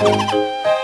Música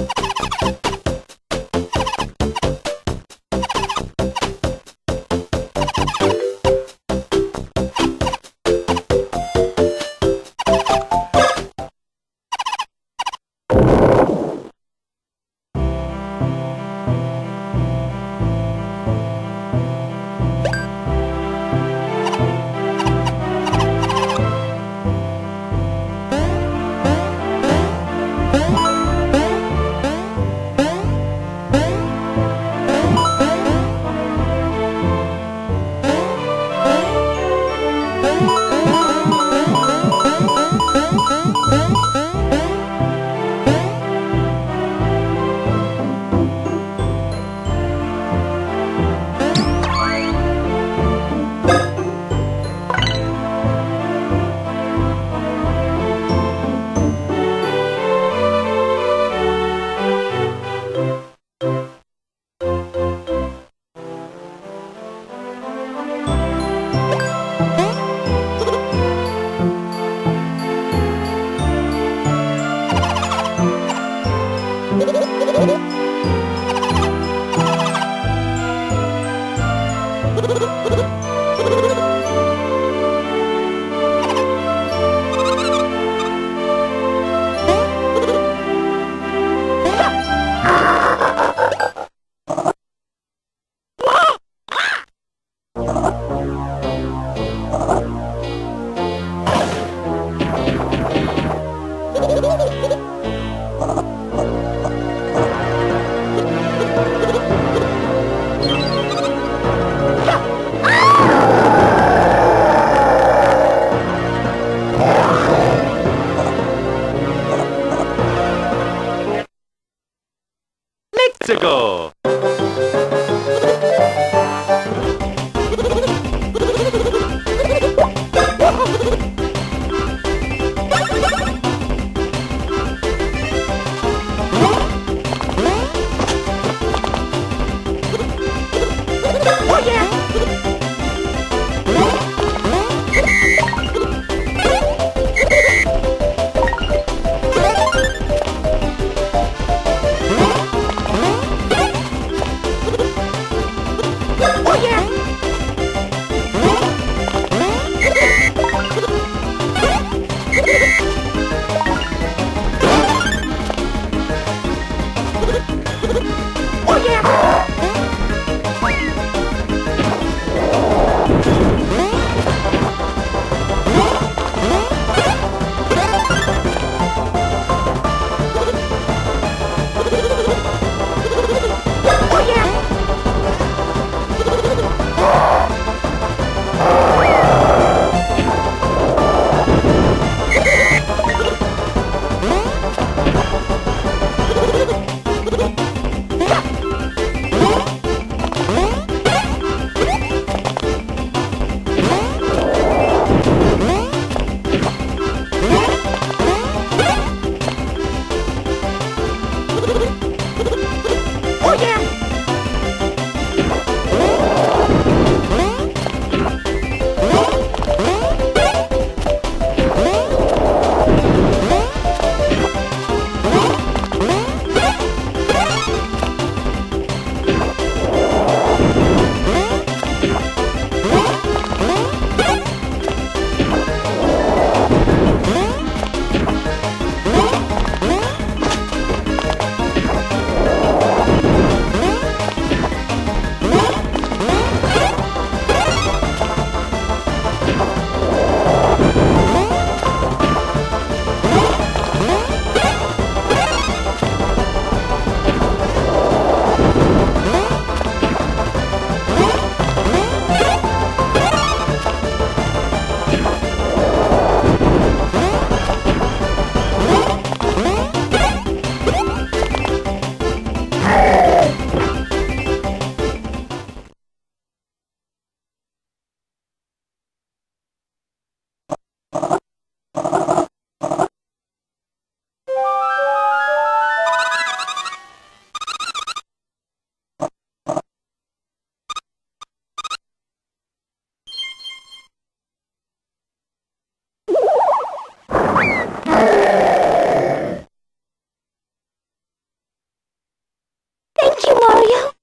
Mexico! Mario.